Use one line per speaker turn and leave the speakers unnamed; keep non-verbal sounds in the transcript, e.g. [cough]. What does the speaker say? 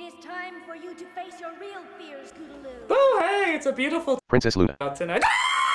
It is time for you to face your real fears, Scootaloo.
Oh, hey, it's a beautiful
Princess Luna.
out tonight. [laughs]